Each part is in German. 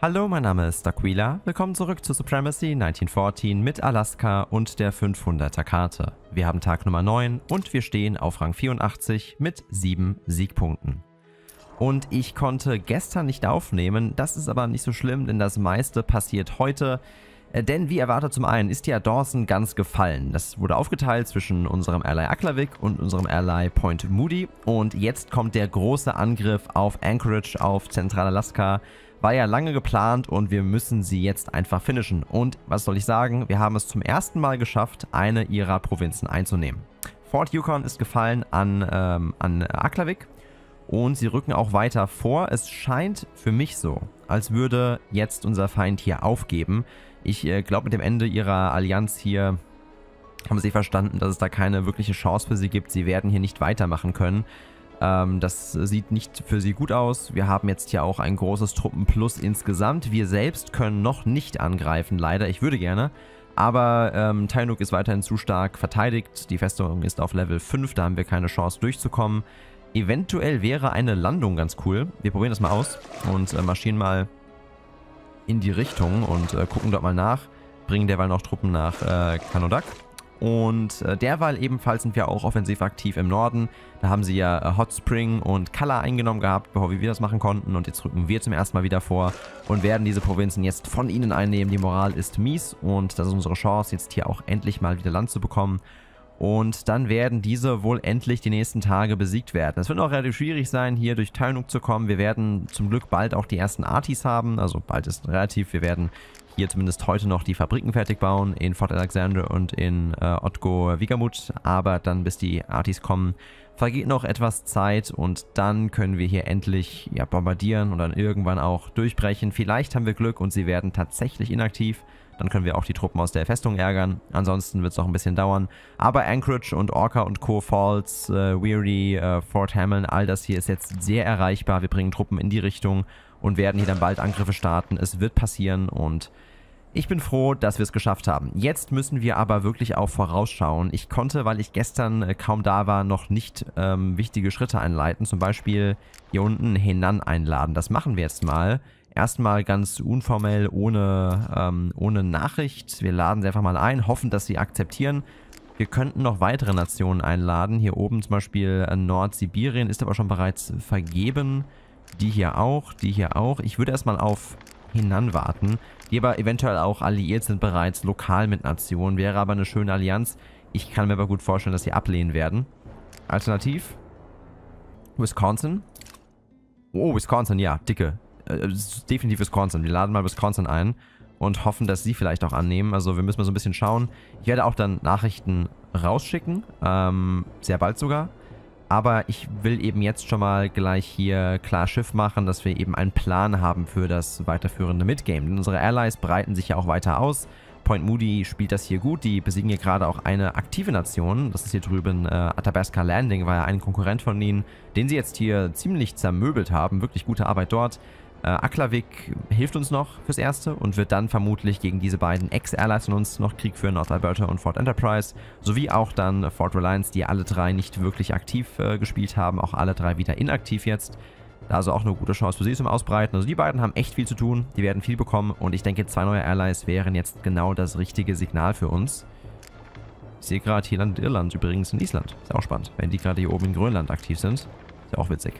Hallo, mein Name ist Aquila. Willkommen zurück zu Supremacy 1914 mit Alaska und der 500er Karte. Wir haben Tag Nummer 9 und wir stehen auf Rang 84 mit 7 Siegpunkten. Und ich konnte gestern nicht aufnehmen, das ist aber nicht so schlimm, denn das meiste passiert heute. Äh, denn wie erwartet zum einen ist ja Dawson ganz gefallen. Das wurde aufgeteilt zwischen unserem Ally Aklavik und unserem Ally Point Moody. Und jetzt kommt der große Angriff auf Anchorage, auf Zentralaska war ja lange geplant und wir müssen sie jetzt einfach finishen. Und was soll ich sagen, wir haben es zum ersten Mal geschafft, eine ihrer Provinzen einzunehmen. Fort Yukon ist gefallen an, ähm, an Aklavik und sie rücken auch weiter vor. Es scheint für mich so, als würde jetzt unser Feind hier aufgeben. Ich äh, glaube, mit dem Ende ihrer Allianz hier haben sie verstanden, dass es da keine wirkliche Chance für sie gibt. Sie werden hier nicht weitermachen können. Ähm, das sieht nicht für sie gut aus. Wir haben jetzt hier auch ein großes Truppenplus insgesamt. Wir selbst können noch nicht angreifen, leider. Ich würde gerne. Aber ähm, Tainuk ist weiterhin zu stark verteidigt. Die Festung ist auf Level 5, da haben wir keine Chance durchzukommen. Eventuell wäre eine Landung ganz cool. Wir probieren das mal aus und äh, marschieren mal in die Richtung und äh, gucken dort mal nach. Bringen derweil noch Truppen nach äh, Kanodak. Und äh, derweil ebenfalls sind wir auch offensiv aktiv im Norden. Da haben sie ja äh, Hot Spring und Kala eingenommen gehabt, bevor wir das machen konnten. Und jetzt rücken wir zum ersten Mal wieder vor und werden diese Provinzen jetzt von ihnen einnehmen. Die Moral ist mies und das ist unsere Chance, jetzt hier auch endlich mal wieder Land zu bekommen. Und dann werden diese wohl endlich die nächsten Tage besiegt werden. Es wird noch relativ schwierig sein, hier durch Teilung zu kommen. Wir werden zum Glück bald auch die ersten Artis haben. Also bald ist relativ. Wir werden hier zumindest heute noch die Fabriken fertig bauen in Fort Alexander und in äh, Otgo Wigamut. Aber dann, bis die Artis kommen, vergeht noch etwas Zeit und dann können wir hier endlich ja, bombardieren und dann irgendwann auch durchbrechen. Vielleicht haben wir Glück und sie werden tatsächlich inaktiv. Dann können wir auch die Truppen aus der Festung ärgern. Ansonsten wird es noch ein bisschen dauern. Aber Anchorage und Orca und Co. Falls, äh, Weary, äh, Fort Hamlin, all das hier ist jetzt sehr erreichbar. Wir bringen Truppen in die Richtung und werden hier dann bald Angriffe starten. Es wird passieren und ich bin froh, dass wir es geschafft haben. Jetzt müssen wir aber wirklich auch vorausschauen. Ich konnte, weil ich gestern äh, kaum da war, noch nicht ähm, wichtige Schritte einleiten. Zum Beispiel hier unten Henan einladen. Das machen wir jetzt mal. Erstmal ganz unformell, ohne, ähm, ohne Nachricht. Wir laden sie einfach mal ein, hoffen, dass sie akzeptieren. Wir könnten noch weitere Nationen einladen. Hier oben zum Beispiel äh, Nordsibirien ist aber schon bereits vergeben. Die hier auch, die hier auch. Ich würde erstmal auf Henan warten die aber eventuell auch alliiert sind bereits lokal mit Nationen. Wäre aber eine schöne Allianz. Ich kann mir aber gut vorstellen, dass sie ablehnen werden. Alternativ Wisconsin. Oh, Wisconsin, ja, dicke. Äh, definitiv Wisconsin. Wir laden mal Wisconsin ein und hoffen, dass sie vielleicht auch annehmen. Also wir müssen mal so ein bisschen schauen. Ich werde auch dann Nachrichten rausschicken. Ähm, sehr bald sogar. Aber ich will eben jetzt schon mal gleich hier klar Schiff machen, dass wir eben einen Plan haben für das weiterführende Midgame. Denn unsere Allies breiten sich ja auch weiter aus. Point Moody spielt das hier gut. Die besiegen hier gerade auch eine aktive Nation. Das ist hier drüben äh, Athabasca Landing, war ja ein Konkurrent von ihnen, den sie jetzt hier ziemlich zermöbelt haben. Wirklich gute Arbeit dort. Äh, Aklavik hilft uns noch fürs Erste und wird dann vermutlich gegen diese beiden Ex-Allies von uns noch Krieg führen, North Alberta und Fort Enterprise, sowie auch dann Fort Reliance, die alle drei nicht wirklich aktiv äh, gespielt haben, auch alle drei wieder inaktiv jetzt. Da also auch eine gute Chance für sie zum Ausbreiten. Also die beiden haben echt viel zu tun, die werden viel bekommen und ich denke, zwei neue Allies wären jetzt genau das richtige Signal für uns. Ich sehe gerade hier landet Irland übrigens in Island. Ist auch spannend, wenn die gerade hier oben in Grönland aktiv sind. Ist ja auch witzig.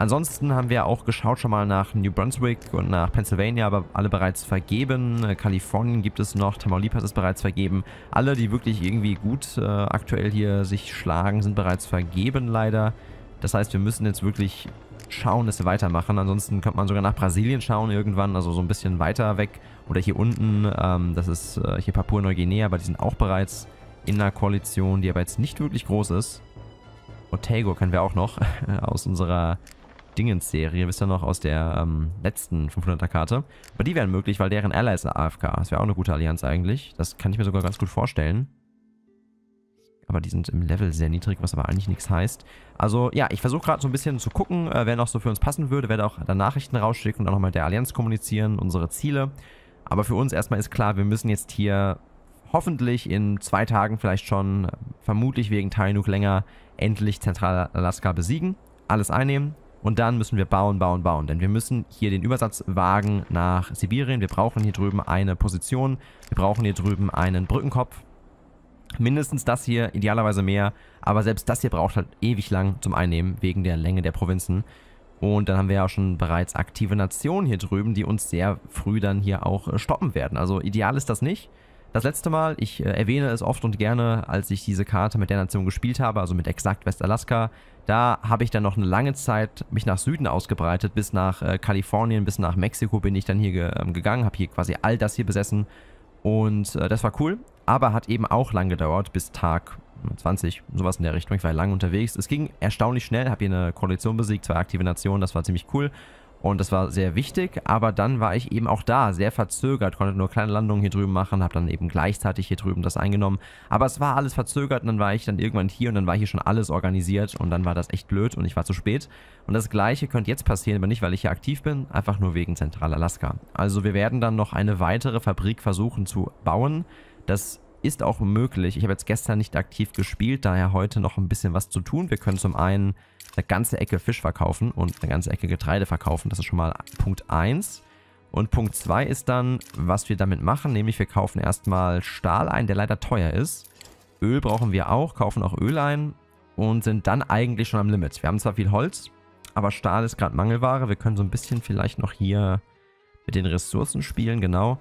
Ansonsten haben wir auch geschaut schon mal nach New Brunswick und nach Pennsylvania, aber alle bereits vergeben. Kalifornien gibt es noch, Tamaulipas ist bereits vergeben. Alle, die wirklich irgendwie gut äh, aktuell hier sich schlagen, sind bereits vergeben leider. Das heißt, wir müssen jetzt wirklich schauen, dass wir weitermachen. Ansonsten könnte man sogar nach Brasilien schauen irgendwann, also so ein bisschen weiter weg. Oder hier unten, ähm, das ist äh, hier Papua-Neuguinea, aber die sind auch bereits in einer Koalition, die aber jetzt nicht wirklich groß ist. Otago kennen wir auch noch aus unserer Dingens-Serie, wisst ihr noch, aus der ähm, letzten 500er-Karte. Aber die wären möglich, weil deren Ally ist AFK. Das wäre auch eine gute Allianz eigentlich. Das kann ich mir sogar ganz gut vorstellen. Aber die sind im Level sehr niedrig, was aber eigentlich nichts heißt. Also ja, ich versuche gerade so ein bisschen zu gucken, äh, wer noch so für uns passen würde. Werde auch dann Nachrichten rausschicken und auch nochmal mit der Allianz kommunizieren, unsere Ziele. Aber für uns erstmal ist klar, wir müssen jetzt hier hoffentlich in zwei Tagen vielleicht schon, vermutlich wegen Tainuk länger, endlich Zentralaska besiegen. Alles einnehmen Und dann müssen wir bauen, bauen, bauen. Denn wir müssen hier den Übersatz wagen nach Sibirien. Wir brauchen hier drüben eine Position. Wir brauchen hier drüben einen Brückenkopf. Mindestens das hier, idealerweise mehr. Aber selbst das hier braucht halt ewig lang zum Einnehmen, wegen der Länge der Provinzen. Und dann haben wir ja schon bereits aktive Nationen hier drüben, die uns sehr früh dann hier auch stoppen werden. Also ideal ist das nicht. Das letzte Mal, ich äh, erwähne es oft und gerne, als ich diese Karte mit der Nation gespielt habe, also mit exakt Westalaska, da habe ich dann noch eine lange Zeit mich nach Süden ausgebreitet, bis nach äh, Kalifornien, bis nach Mexiko bin ich dann hier ge ähm, gegangen, habe hier quasi all das hier besessen und äh, das war cool, aber hat eben auch lang gedauert, bis Tag 20, sowas in der Richtung. Ich war lange unterwegs. Es ging erstaunlich schnell, habe hier eine Koalition besiegt, zwei aktive Nationen, das war ziemlich cool. Und das war sehr wichtig, aber dann war ich eben auch da, sehr verzögert, konnte nur kleine Landungen hier drüben machen, habe dann eben gleichzeitig hier drüben das eingenommen. Aber es war alles verzögert und dann war ich dann irgendwann hier und dann war hier schon alles organisiert und dann war das echt blöd und ich war zu spät. Und das gleiche könnte jetzt passieren, aber nicht, weil ich hier aktiv bin, einfach nur wegen Zentralalaska. Also wir werden dann noch eine weitere Fabrik versuchen zu bauen. Das ist auch möglich. Ich habe jetzt gestern nicht aktiv gespielt, daher heute noch ein bisschen was zu tun. Wir können zum einen eine ganze Ecke Fisch verkaufen und eine ganze Ecke Getreide verkaufen. Das ist schon mal Punkt 1. Und Punkt 2 ist dann, was wir damit machen, nämlich wir kaufen erstmal Stahl ein, der leider teuer ist. Öl brauchen wir auch, kaufen auch Öl ein und sind dann eigentlich schon am Limit. Wir haben zwar viel Holz, aber Stahl ist gerade Mangelware. Wir können so ein bisschen vielleicht noch hier mit den Ressourcen spielen, genau.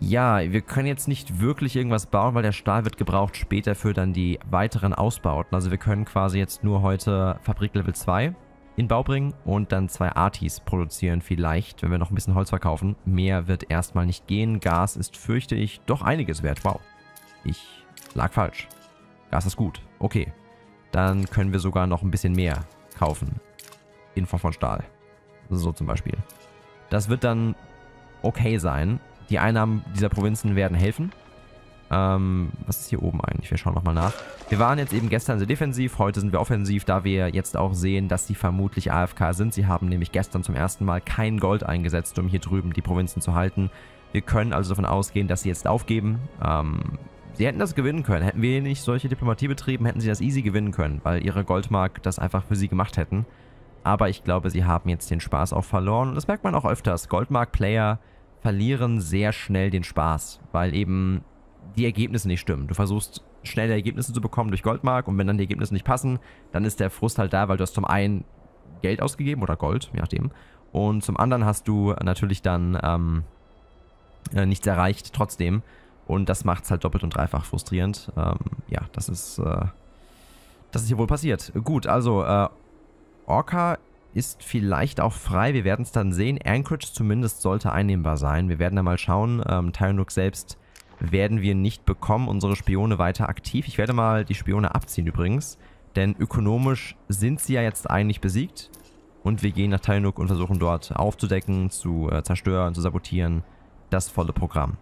Ja, wir können jetzt nicht wirklich irgendwas bauen, weil der Stahl wird gebraucht später für dann die weiteren Ausbauten. Also wir können quasi jetzt nur heute Fabrik Level 2 in Bau bringen und dann zwei Artis produzieren vielleicht, wenn wir noch ein bisschen Holz verkaufen. Mehr wird erstmal nicht gehen. Gas ist, fürchte ich, doch einiges wert. Wow, ich lag falsch. Gas ist gut. Okay, dann können wir sogar noch ein bisschen mehr kaufen. In Form von Stahl. So zum Beispiel. Das wird dann okay sein. Die Einnahmen dieser Provinzen werden helfen. Ähm, was ist hier oben eigentlich? Wir schauen nochmal nach. Wir waren jetzt eben gestern sehr defensiv, heute sind wir offensiv, da wir jetzt auch sehen, dass sie vermutlich AFK sind. Sie haben nämlich gestern zum ersten Mal kein Gold eingesetzt, um hier drüben die Provinzen zu halten. Wir können also davon ausgehen, dass sie jetzt aufgeben. Ähm, sie hätten das gewinnen können. Hätten wir nicht solche Diplomatie betrieben, hätten sie das easy gewinnen können, weil ihre Goldmark das einfach für sie gemacht hätten. Aber ich glaube, sie haben jetzt den Spaß auch verloren. Und das merkt man auch öfters. Goldmark-Player verlieren sehr schnell den Spaß, weil eben die Ergebnisse nicht stimmen. Du versuchst schnelle Ergebnisse zu bekommen durch Goldmark und wenn dann die Ergebnisse nicht passen, dann ist der Frust halt da, weil du hast zum einen Geld ausgegeben oder Gold, je nachdem. Und zum anderen hast du natürlich dann ähm, äh, nichts erreicht trotzdem. Und das macht es halt doppelt und dreifach frustrierend. Ähm, ja, das ist, äh, das ist hier wohl passiert. Gut, also äh, Orca ist vielleicht auch frei. Wir werden es dann sehen. Anchorage zumindest sollte einnehmbar sein. Wir werden da mal schauen. Ähm, Tyrannuk selbst werden wir nicht bekommen. Unsere Spione weiter aktiv. Ich werde mal die Spione abziehen übrigens. Denn ökonomisch sind sie ja jetzt eigentlich besiegt. Und wir gehen nach Tyrannuk und versuchen dort aufzudecken, zu äh, zerstören, zu sabotieren. Das volle Programm.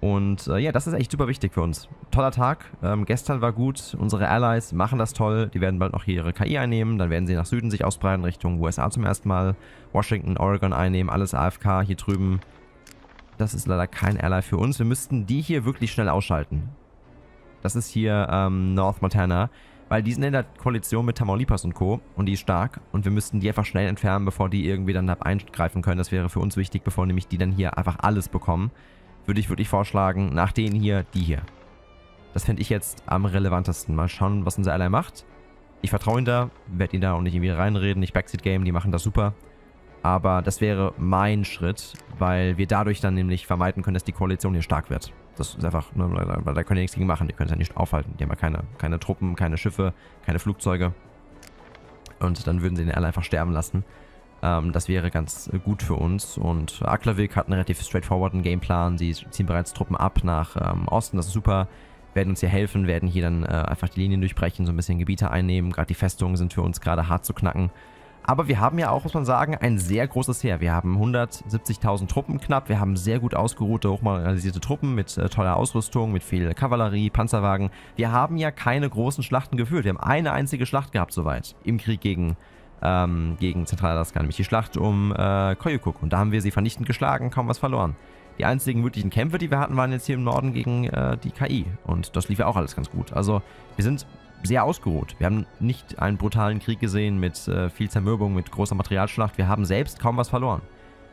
Und äh, ja, das ist echt super wichtig für uns. Toller Tag. Ähm, gestern war gut. Unsere Allies machen das toll. Die werden bald noch hier ihre KI einnehmen. Dann werden sie nach Süden sich ausbreiten, Richtung USA zum ersten Mal. Washington, Oregon einnehmen. Alles AFK hier drüben. Das ist leider kein Ally für uns. Wir müssten die hier wirklich schnell ausschalten. Das ist hier ähm, North Montana. Weil die sind in der Koalition mit Tamaulipas und Co. Und die ist stark. Und wir müssten die einfach schnell entfernen, bevor die irgendwie dann eingreifen können. Das wäre für uns wichtig, bevor nämlich die dann hier einfach alles bekommen würde ich wirklich vorschlagen, nach denen hier, die hier. Das fände ich jetzt am relevantesten. Mal schauen, was unser Ally macht. Ich vertraue ihn da, werde ihn da auch nicht irgendwie reinreden. Nicht Backseat Game, die machen das super. Aber das wäre mein Schritt, weil wir dadurch dann nämlich vermeiden können, dass die Koalition hier stark wird. Das ist einfach, ne, weil da können die nichts gegen machen. Die können es ja nicht aufhalten. Die haben ja keine, keine Truppen, keine Schiffe, keine Flugzeuge. Und dann würden sie den Ally einfach sterben lassen. Ähm, das wäre ganz gut für uns. Und Aklavik hat einen relativ straightforwarden Gameplan. Sie ziehen bereits Truppen ab nach ähm, Osten, das ist super. Werden uns hier helfen, werden hier dann äh, einfach die Linien durchbrechen, so ein bisschen Gebiete einnehmen. Gerade die Festungen sind für uns gerade hart zu knacken. Aber wir haben ja auch, muss man sagen, ein sehr großes Heer. Wir haben 170.000 Truppen knapp. Wir haben sehr gut ausgeruhte, hochmoralisierte Truppen mit äh, toller Ausrüstung, mit viel Kavallerie, Panzerwagen. Wir haben ja keine großen Schlachten geführt. Wir haben eine einzige Schlacht gehabt soweit im Krieg gegen ähm, gegen Zentralalaska, nämlich die Schlacht um äh, Koyukuk. Und da haben wir sie vernichtend geschlagen, kaum was verloren. Die einzigen wirklichen Kämpfe, die wir hatten, waren jetzt hier im Norden gegen äh, die KI. Und das lief ja auch alles ganz gut. Also wir sind sehr ausgeruht. Wir haben nicht einen brutalen Krieg gesehen mit äh, viel Zermürbung, mit großer Materialschlacht. Wir haben selbst kaum was verloren.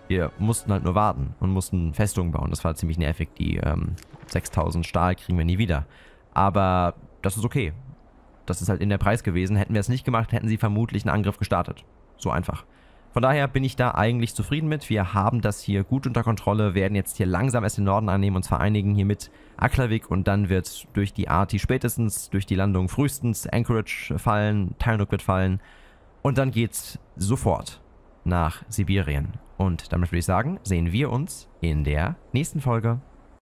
Wir mussten halt nur warten und mussten Festungen bauen. Das war ziemlich nervig. Die ähm, 6000 Stahl kriegen wir nie wieder. Aber das ist okay. Das ist halt in der Preis gewesen. Hätten wir es nicht gemacht, hätten sie vermutlich einen Angriff gestartet. So einfach. Von daher bin ich da eigentlich zufrieden mit. Wir haben das hier gut unter Kontrolle, werden jetzt hier langsam erst den Norden annehmen, uns vereinigen hier mit Aklavik und dann wird durch die Arti spätestens, durch die Landung frühestens Anchorage fallen, Tainuk wird fallen und dann geht's sofort nach Sibirien. Und damit würde ich sagen, sehen wir uns in der nächsten Folge.